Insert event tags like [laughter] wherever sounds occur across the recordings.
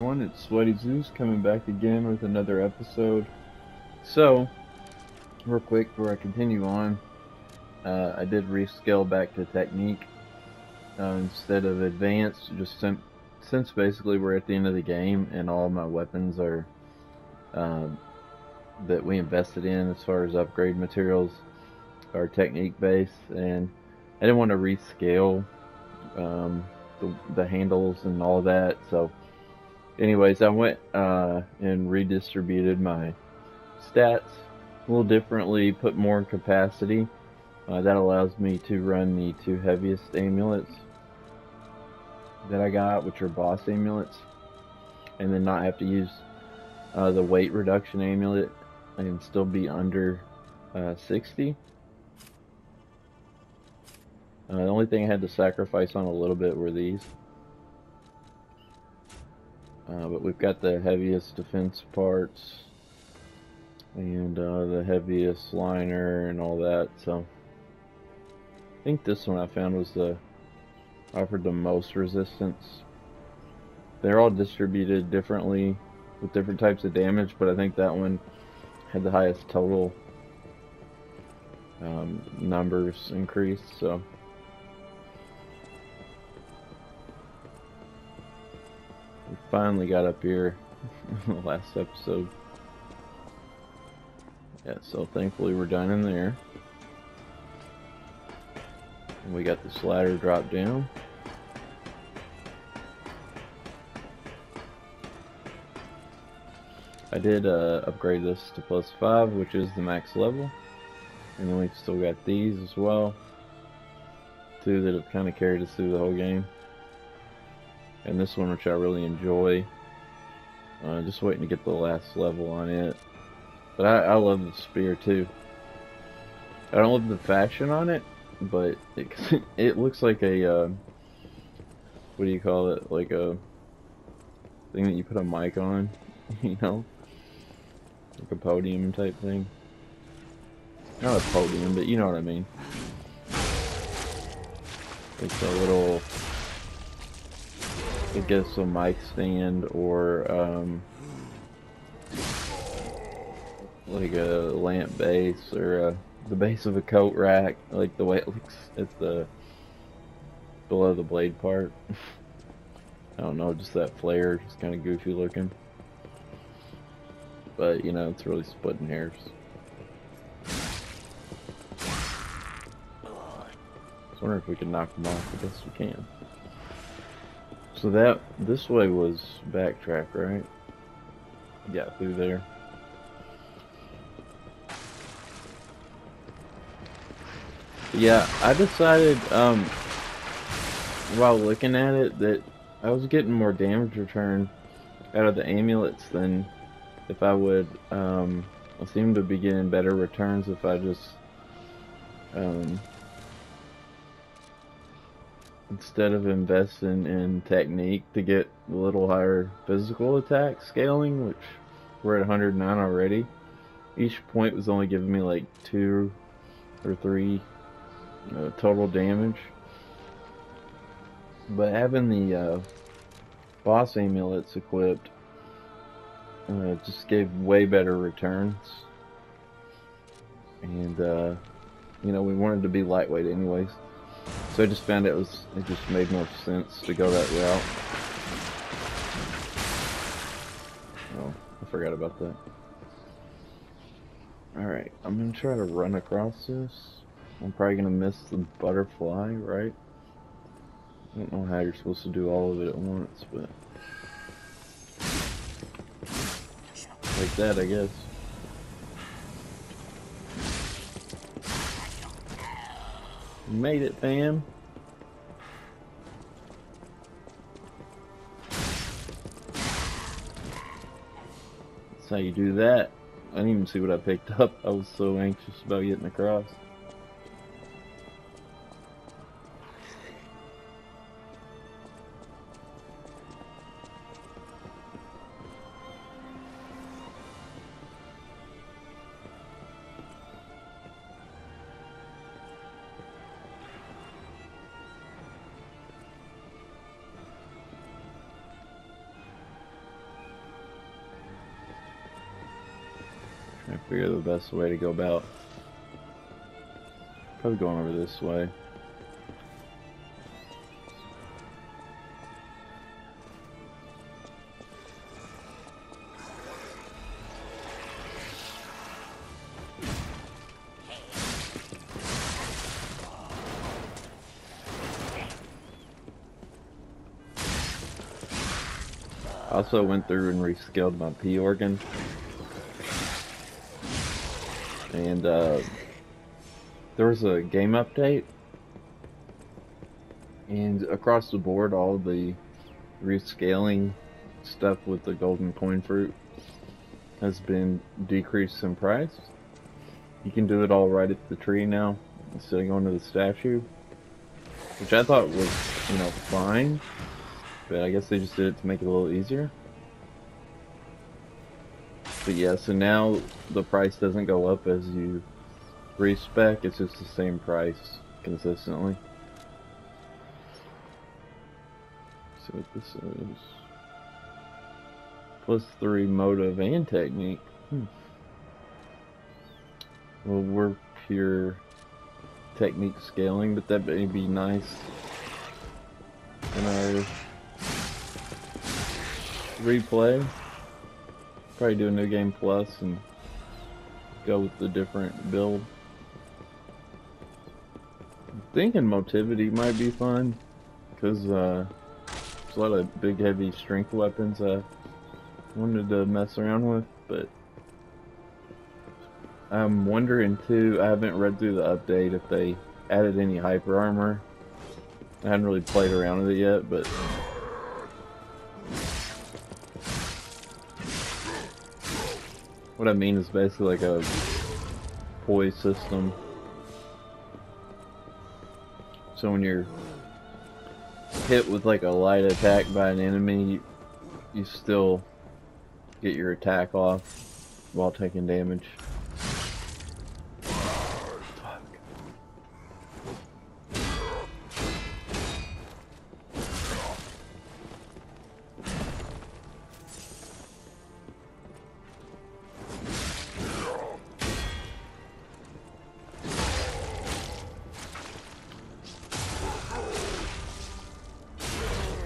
everyone, it's Sweaty Zeus coming back again with another episode. So, real quick before I continue on, uh, I did rescale back to Technique uh, instead of Advanced, just sim- since basically we're at the end of the game and all my weapons are uh, that we invested in as far as upgrade materials are Technique based, and I didn't want to rescale um, the, the handles and all that, so anyways, I went uh, and redistributed my stats a little differently, put more capacity. Uh, that allows me to run the two heaviest amulets that I got, which are boss amulets, and then not have to use uh, the weight reduction amulet and still be under uh, 60. Uh, the only thing I had to sacrifice on a little bit were these. Uh, but we've got the heaviest defense parts and uh, the heaviest liner and all that. So I think this one I found was the offered the most resistance. They're all distributed differently with different types of damage, but I think that one had the highest total um, numbers increased. So. Finally got up here [laughs] in the last episode. Yeah, so thankfully we're done in there. And we got this ladder dropped down. I did uh, upgrade this to plus 5, which is the max level. And then we've still got these as well. Two that have kind of carried us through the whole game and this one which I really enjoy. Uh, just waiting to get the last level on it. But I, I love the spear too. I don't love the fashion on it, but it, [laughs] it looks like a, uh, what do you call it, like a thing that you put a mic on, [laughs] you know? Like a podium type thing. Not a podium, but you know what I mean. It's a little I guess a mic stand or um, like a lamp base or uh, the base of a coat rack, like the way it looks at the below the blade part. [laughs] I don't know, just that flare, just kind of goofy looking. But you know, it's really splitting hairs. I was wondering if we can knock them off. I guess we can. So that, this way was backtrack, right? Yeah, through there. Yeah, I decided, um, while looking at it, that I was getting more damage return out of the amulets than if I would, um, I seem to be getting better returns if I just, um, instead of investing in technique to get a little higher physical attack scaling, which we're at 109 already, each point was only giving me like two or three uh, total damage. But having the uh, boss amulets equipped uh, just gave way better returns. And, uh, you know, we wanted to be lightweight anyways. So I just found it was it just made more sense to go that route. Oh, I forgot about that. Alright, I'm gonna try to run across this. I'm probably gonna miss the butterfly, right? I don't know how you're supposed to do all of it at once, but... Like that, I guess. Made it, fam. That's how you do that. I didn't even see what I picked up. I was so anxious about getting across. Figure the best way to go about. Probably going over this way. also went through and rescaled my P organ. And uh, there was a game update. And across the board, all the rescaling stuff with the golden coin fruit has been decreased in price. You can do it all right at the tree now instead of going to the statue. Which I thought was, you know, fine. But I guess they just did it to make it a little easier. But yeah, so now the price doesn't go up as you respec, it's just the same price consistently. So what this is. Plus three motive and technique. Hmm. Well, we're pure technique scaling, but that may be nice in our replay. Probably do a new game plus and go with the different build. I'm thinking motivity might be fun because uh, there's a lot of big heavy strength weapons I wanted to mess around with, but I'm wondering too, I haven't read through the update if they added any hyper armor. I haven't really played around with it yet, but What I mean is basically like a poise system. So when you're hit with like a light attack by an enemy, you, you still get your attack off while taking damage.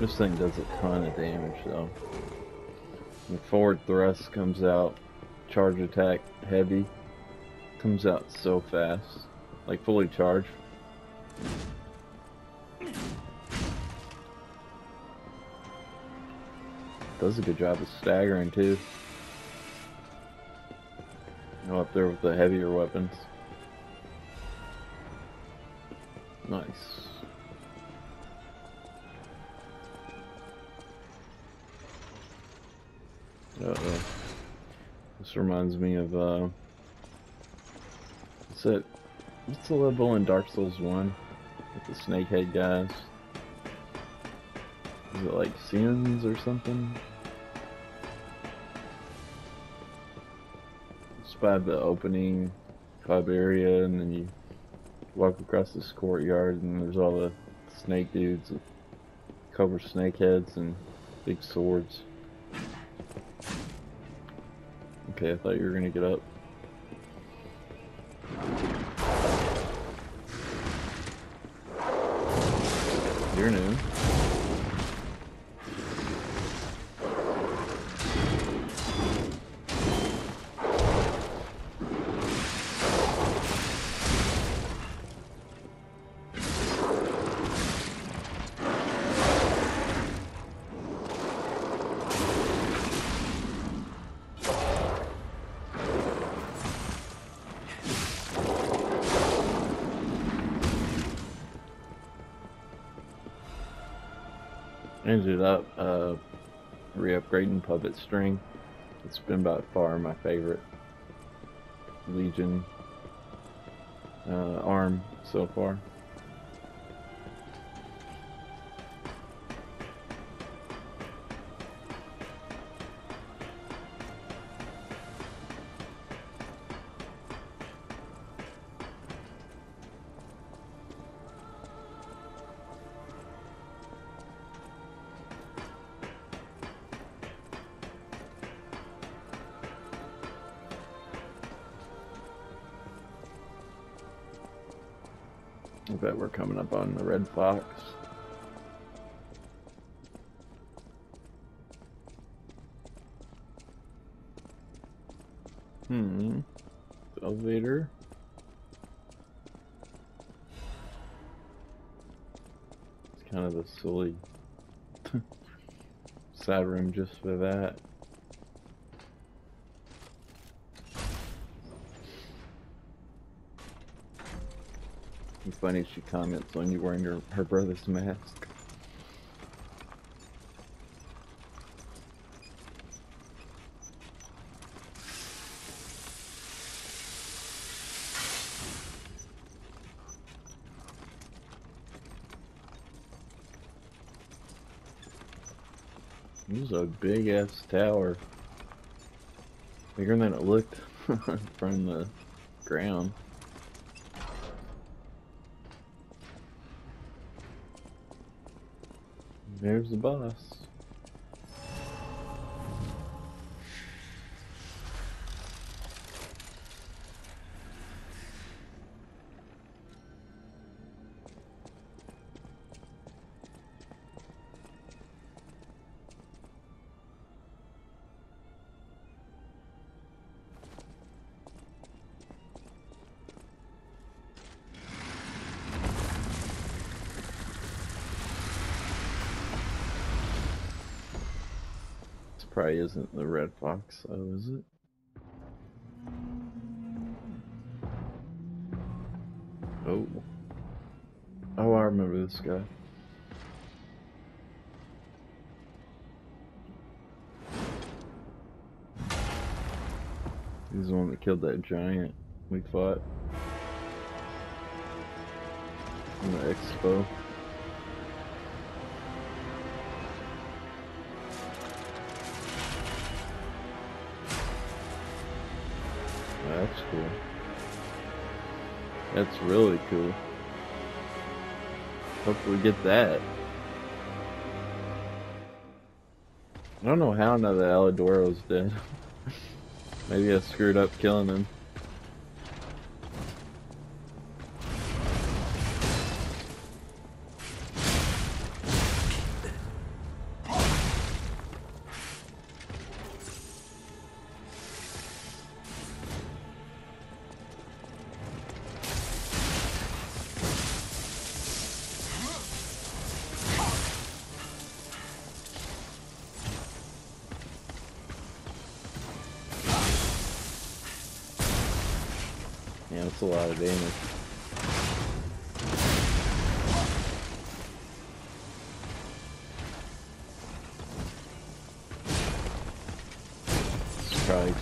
This thing does a ton of damage though. The forward thrust comes out, charge attack heavy, comes out so fast, like fully charged. Does a good job of staggering too. Go up there with the heavier weapons. Nice. Uh oh. This reminds me of, uh. What's it? What's the level in Dark Souls 1? With the snakehead guys? Is it like Sins or something? It's by the opening club area, and then you walk across this courtyard, and there's all the snake dudes cobra snake heads and big swords. Okay, I thought you were gonna get up. Ended up uh, re-upgrading Puppet String. It's been by far my favorite Legion uh, arm so far. I bet we're coming up on the Red Fox. Hmm. Elevator. It's kind of a silly [laughs] side room just for that. Funny she comments on you wearing your her brother's mask. This is a big ass tower. Bigger than it looked [laughs] from the ground. There's the boss. Probably isn't the red fox, though, is it? Oh. Oh, I remember this guy. He's the one that killed that giant we fought. In the expo. That's really cool. Hopefully we get that. I don't know how now that Alidoro's dead. [laughs] Maybe I screwed up killing him.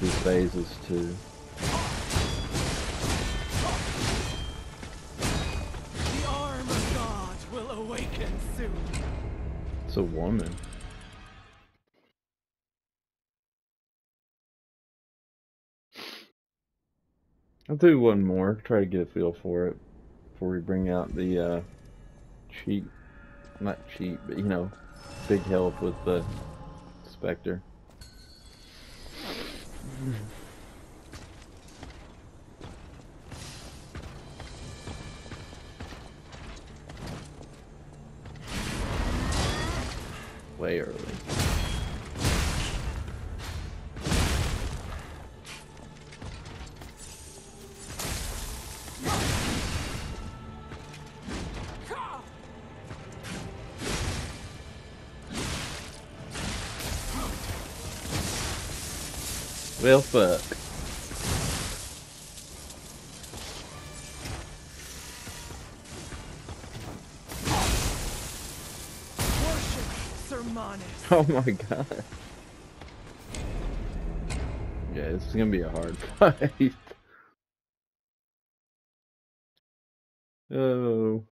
Two phases too. The arm of God will awaken soon. It's a woman. I'll do one more, try to get a feel for it before we bring out the uh, cheat, not cheat, but you know, big help with the Spectre. Way early. Well, fuck. Oh my god. Yeah, this is gonna be a hard [laughs] fight. Oh.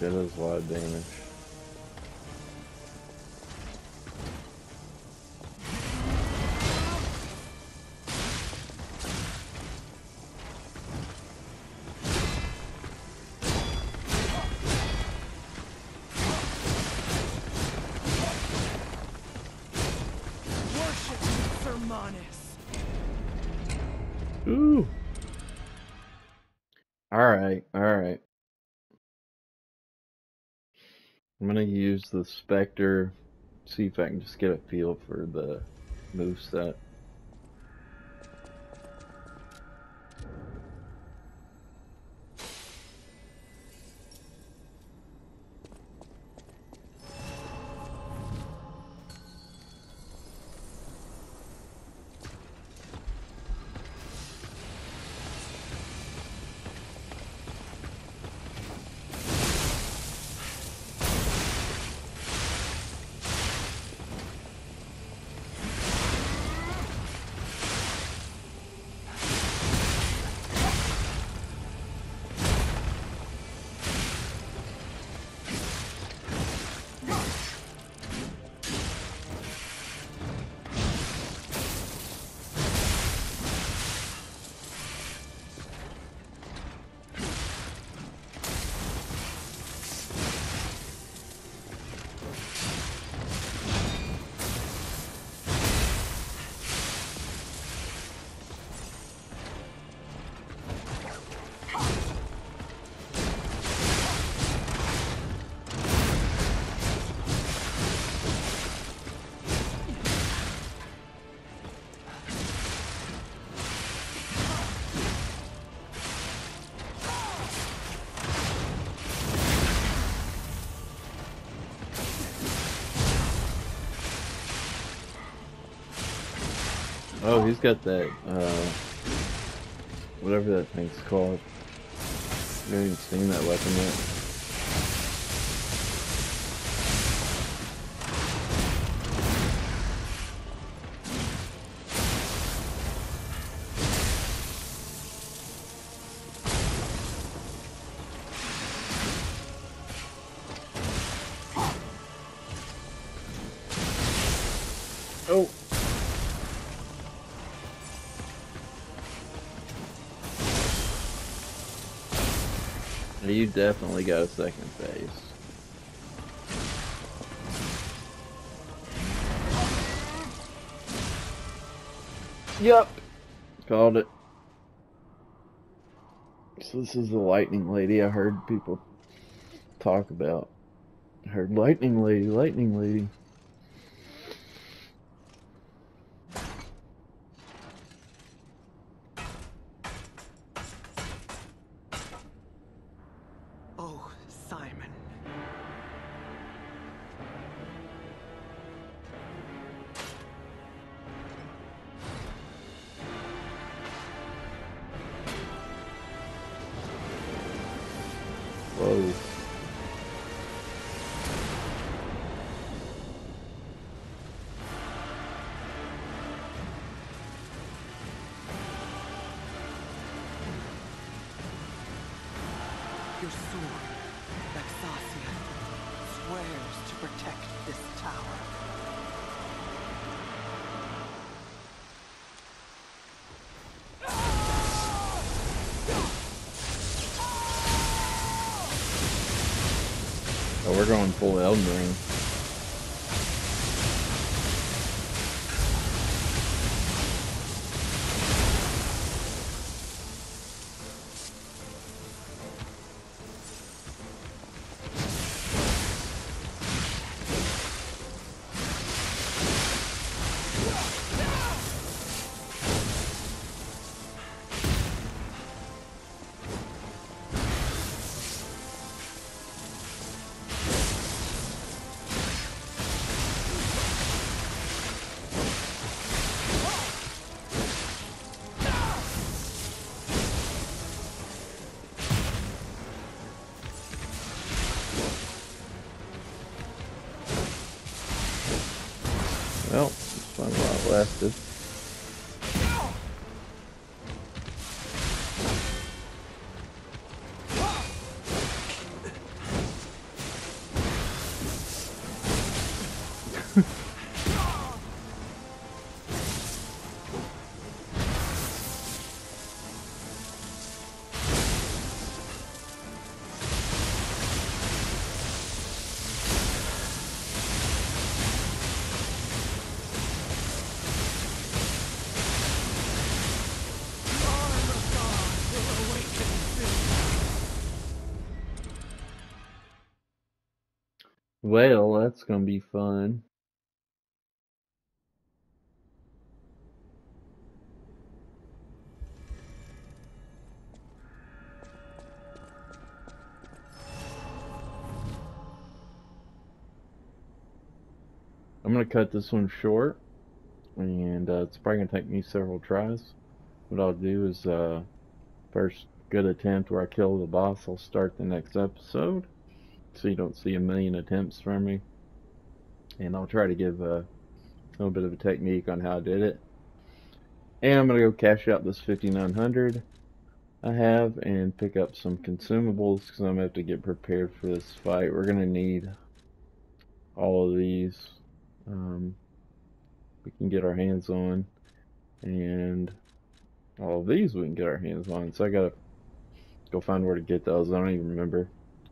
That is a lot of damage. I'm gonna use the Spectre, see if I can just get a feel for the move set. Oh, he's got that, uh, whatever that thing's called. I haven't even seen that weapon yet. Oh! Definitely got a second phase. Yep. Called it. So this is the lightning lady I heard people talk about. I heard lightning lady, lightning lady. Oh, Simon. We're going full Elden Ring. Fun Well, that's gonna be fun. I'm gonna cut this one short, and uh, it's probably gonna take me several tries. What I'll do is, uh, first good attempt where I kill the boss, I'll start the next episode, so you don't see a million attempts from me. And I'll try to give a little bit of a technique on how I did it. And I'm gonna go cash out this 5900 I have and pick up some consumables because I'm gonna have to get prepared for this fight. We're gonna need all of these um, we can get our hands on. And all of these we can get our hands on. So I gotta go find where to get those. I don't even remember.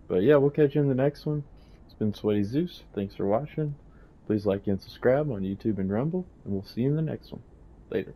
But yeah, we'll catch you in the next one. It's been Sweaty Zeus. Thanks for watching. Please like and subscribe on YouTube and Rumble. And we'll see you in the next one. Later.